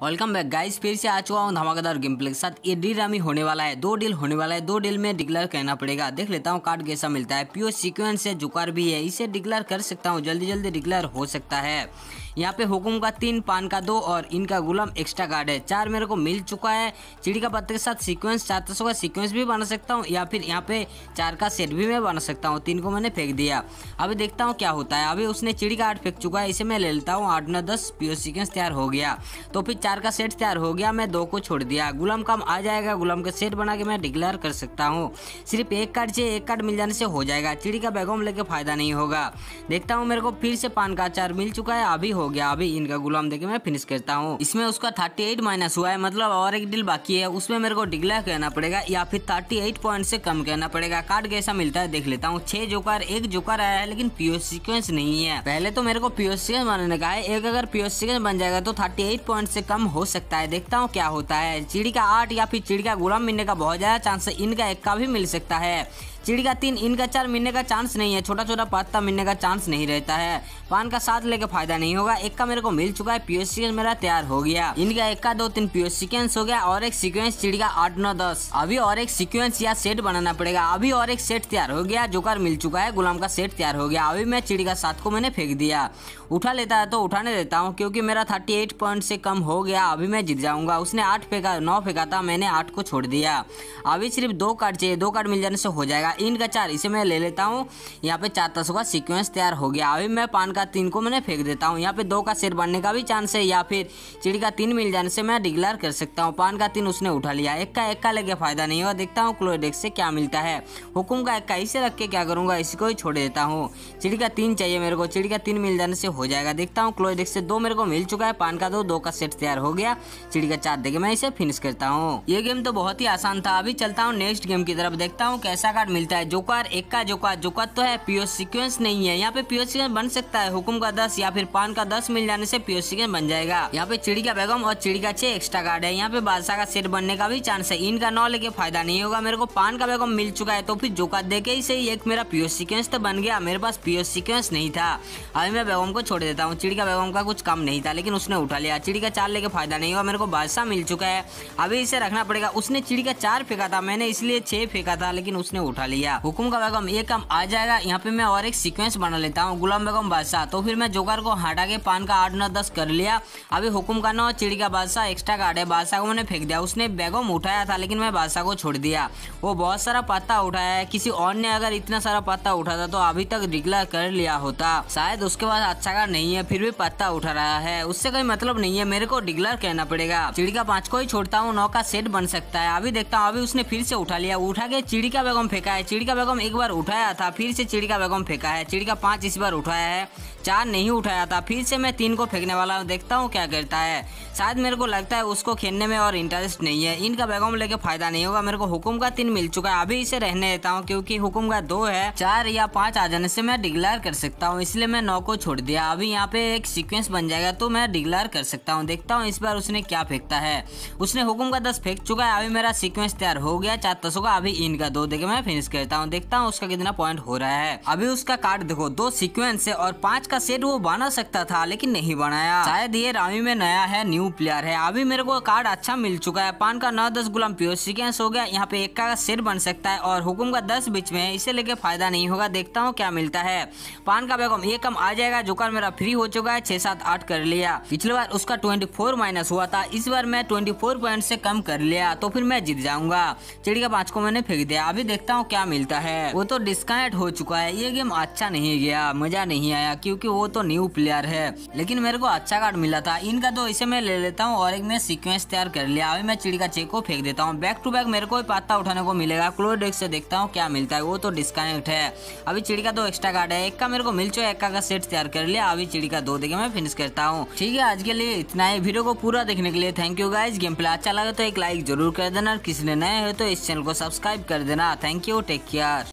Welcome back guys फिर से आ चुका हूँ धमाकेदार गेम प्ले के साथ। ये डी रामी होने वाला है। दो डील होने वाला है। दो डील में डिक्लेयर करना पड़ेगा। देख लेता हूँ कार्ड कैसा मिलता है। प्योर सीक्वेंस है, जुकार भी है। इसे डिक्लेयर कर सकता हूँ। जल्दी जल्दी डिक्लेयर हो सकता है। यहाँ पे हुकुम का तीन, पान का दो और इनका गुलाम एक्स्ट्रा कार्ड है। चार मेरे को मिल चुका है। चिड़ी का पत्ते के साथ सीक्वेंस चार तसों का सीक्वेंस भी बना सकता हूँ। या फिर यहाँ पे चार का सेट भी मैं बना सकता हूँ। तीन को मैंने फेंक दिया। अभी देखता हूँ क्या होता है। अभी उसने चिड़ी का आठ फेंक चुका है। इसे मैं ले लेता हूँ। आठ, नौ, दस प्योर सीक्वेंस तैयार हो गया। तो फिर चार का सेट तैयार हो गया, मैं दो को छोड़ दिया। गुलाम काम आ जाएगा, गुलाम का सेट बना के मैं डिक्लेयर कर सकता हूँ। सिर्फ़ एक कार्ड चाहिए, एक कार्ड मिल जाने से हो जाएगा। चिड़ी का बैगोम लेके फ़ायदा नहीं होगा। देखता हूँ मेरे को फिर से पान का अचार मिल चुका है, अभी हो गया, अभी इनका गुलाम देके मैं फिनिश करता हूँ। इसमें उसका थर्टी एट माइनस हुआ है मतलब और एक डील बाकी है, उसमें मेरे को डिक्लेयर करना पड़ेगा या फिर थर्टी एट पॉइंट से कम करना पड़ेगा। कार्ड कैसा मिलता है देख लेता हूँ। छह जोकर, एक जोकर आया है, लेकिन पीओ सीक्वेंस नहीं है। पहले तो मेरे को पीओ सीक्वेंस बनाने का है, एक अगर पीओ सीक्वेंस बन जाएगा तो थर्टी एट पॉइंट से कम हो सकता है। देखता हूँ क्या होता है। चिड़ी का आठ या फिर चिड़ी का गुलाम मिलने का बहुत ज़्यादा चांस है। इनका एक का भी मिल सकता है। चिड़ी का तीन, इनका चार मिलने का चांस नहीं है। छोटा छोटा पत्ता मिलने का चांस नहीं रहता है। पान का साथ लेके फ़ायदा नहीं होगा। एक का मेरे को मिल चुका है पीओ मेरा तैयार हो गया। इनका एक का दो, तीन पीओ सीक्वेंस हो गया। और एक सीक्वेंस चिड़ी का आठ, नौ, दस। अभी और एक सीक्वेंस या सेट बनाना पड़ेगा। अभी और एक सेट तैयार हो गया। जोकर मिल चुका है, गुलाम का सेट तैयार हो गया। अभी मैं चिड़ी का साथ को मैंने फेंक दिया। उठा लेता है तो उठाने देता हूँ, क्योंकि मेरा थर्टी एट पॉइंट से कम हो गया। अभी मैं जीत जाऊँगा। उसने आठ फेंका, नौ फेंका था, मैंने आठ को छोड़ दिया। अभी सिर्फ़ दो कार्ड चाहिए। दो कार्ड मिल जाने से हो जाएगा। इनका चार, इसे मैं ले लेता हूँ। यहाँ पे चार तसों का सीक्वेंस तैयार हो गया। अभी मैं पान का तीन को मैंने फेंक देता हूँ। यहाँ पे दो का शेर बनने का भी चांस है, या फिर चिड़ी का तीन मिल जाने से मैं डिक्लेयर कर सकता हूँ। पान का तीन उसने उठा लिया। एक का एक का लेके फ़ायदा नहीं हुआ। देखता हूँ क्लोडेक्स से क्या मिलता है। हुकुम का एक का, इसे रख के क्या करूँगा? इसी को ही छोड़ देता हूँ। चिड़ी का तीन चाहिए मेरे को। चिड़ी का तीन मिल जाने से हो जाएगा। देखता हूँ क्लोडेक्स से दो मेरे को मिल चुका है। पान का दो दो का सेट तैयार हो गया। चिड़ी का चार देखे मैं इसे फिनिश करता हूँ। ये गेम तो बहुत ही आसान था। अभी चलता हूँ नेक्स्ट गेम की तरफ़। देखता हूँ कैसा कार्ड मिलता है। जोकर एक का जोकर जोकर तो है पीओ सीक्वेंस नहीं है। यहाँ पे पीओ सीक्वेंस बन सकता है, हुकुम का दस या फिर पान का दस मिल जाने से पीओ सीक्वेंस बन जाएगा। यहाँ पे चिड़ी का बेगम और चिड़ी का छह एक्स्ट्रा कार्ड है। यहाँ पे बादशाह का सेट बनने का भी चांस है। इनका नौ लेके फ़ायदा नहीं होगा। मेरे को पान का बेगम मिल चुका है तो फिर जोकर देके ही सही। एक मेरा पीओ सीक्वेंस तो बन गया, मेरे पास पीओ सीक्वेंस नहीं था। अभी मैं बेगम को छोड़ देता हूँ। चिड़ी का बेगम का कुछ काम नहीं था, लेकिन उसने उठा लिया। चिड़ी का चार लेके फ़ायदा नहीं हुआ मेरे को बादशाह मिल चुका है। अभी इसे रखना पड़ेगा। उसने चिड़ी का चार फेंका था, मैंने इसलिए छह फेंका था, लेकिन उसने उठा लिया। हुकुम का बेगम ये काम आ जाएगा, यहाँ पे मैं और एक सीक्वेंस बना लेता हूँ, गुलाम बेगम बादशाह। तो फिर मैं जोकर को हटा के पान का आठ, नौ, दस कर लिया। अभी हुकुम का नौ चिड़ी का बादशाह एक्स्ट्रा कार्ड है, बादशाह को मैंने फेंक दिया। उसने बेगम उठाया था, लेकिन मैं बादशाह को छोड़ दिया। वो बहुत सारा पत्ता उठाया है, किसी और ने अगर इतना सारा पत्ता उठाता तो अभी तक डिक्लेयर कर लिया होता। शायद उसके बाद अच्छा कार्ड नहीं है, फिर भी पत्ता उठा रहा है। उससे कोई मतलब नहीं है, मेरे को डिक्लेयर कहना पड़ेगा। चिड़ी का पाँच को ही छोड़ता हूँ, नौ का सेट बन सकता है। अभी देखता हूँ, अभी उसने फिर से उठा लिया। उठा के चिड़ी का बेगम फेंका है। चिड़ी का बेगम एक बार उठाया था, फिर से चिड़ी का बेगम फेंका है। चिड़ी का पाँच इस बार उठाया है, चार नहीं उठाया था। फिर से मैं तीन को फेंकने वाला हूँ, देखता हूँ क्या करता है। शायद मेरे को लगता है उसको खेलने में और इंटरेस्ट नहीं है। इनका बैगम लेके फ़ायदा नहीं होगा, मेरे को हुकुम का तीन मिल चुका है। अभी इसे रहने देता हूँ, क्योंकि हुकुम का दो है, चार या पाँच आ जाने से मैं डिक्लेयर कर सकता हूँ। इसलिए मैं नौ को छोड़ दिया। अभी यहाँ पे एक सीक्वेंस बन जाएगा तो मैं डिक्लेयर कर सकता हूँ। देखता हूँ इस बार उसने क्या फेंकता है। उसने हुकुम का दस फेंक चुका है, अभी मेरा सीक्वेंस तैयार हो गया, चार तसों का, अभी इनका दो। देखे मैं फिनिश करता हूँ, देखता हूँ उसका कितना पॉइंट हो रहा है। अभी उसका कार्ड देखो, दो सिक्वेंस है और पाँच का सेट वो बना सकता था, लेकिन नहीं बनाया। शायद ये रामी में नया है न्यू प्लेयर है। अभी मेरे को कार्ड अच्छा मिल चुका है। पान का नौ दस गुलाम प्योर सिक्वेंस हो गया। यहाँ पे एक का सेट बन सकता है और हुकुम का दस बीच में इसे लेके फ़ायदा नहीं होगा। देखता हूँ क्या मिलता है। पान का बेगम ये कम आ जाएगा, जो कार मेरा फ्री हो चुका है, छह सात आठ कर लिया। पिछली बार उसका ट्वेंटी फोर माइनस हुआ था, इस बार मैं ट्वेंटी फोर पॉइंट से कम कर लिया तो फिर मैं जीत जाऊँगा। चिड़ी का पाँच को मैंने फेंक दिया। अभी देखता हूँ क्या मिलता है? वो तो डिस्कनेक्ट हो चुका है। ये गेम अच्छा नहीं गया, मज़ा नहीं आया, क्योंकि वो तो न्यू प्लेयर है। लेकिन मेरे को अच्छा कार्ड मिला था। इनका तो इसे मैं ले लेता हूँ और एक मैं सीक्वेंस तैयार कर लिया। अभी मैं चिड़ी का चेक को फेंक देता हूँ। बैक टू बैक मेरे को पत्ता उठाने को मिलेगा। क्लोडेक्स से देखता हूँ क्या मिलता है। वो तो डिस्कनेक्ट है। अभी चिड़ी का दो एक्स्ट्रा कार्ड है। एक का मेरे को मिल चुका एक का सेट तैयार कर लिया। अभी चिड़ी का दो देखे मैं फिनिश करता हूँ। ठीक है, आज के लिए इतना ही। वीडियो को पूरा देखने के लिए thank you guys game play अच्छा लगे तो एक लाइक ज़रूर कर देना। किसी ने नए हो तो इस चैनल को सब्सक्राइब कर देना। Thank you take care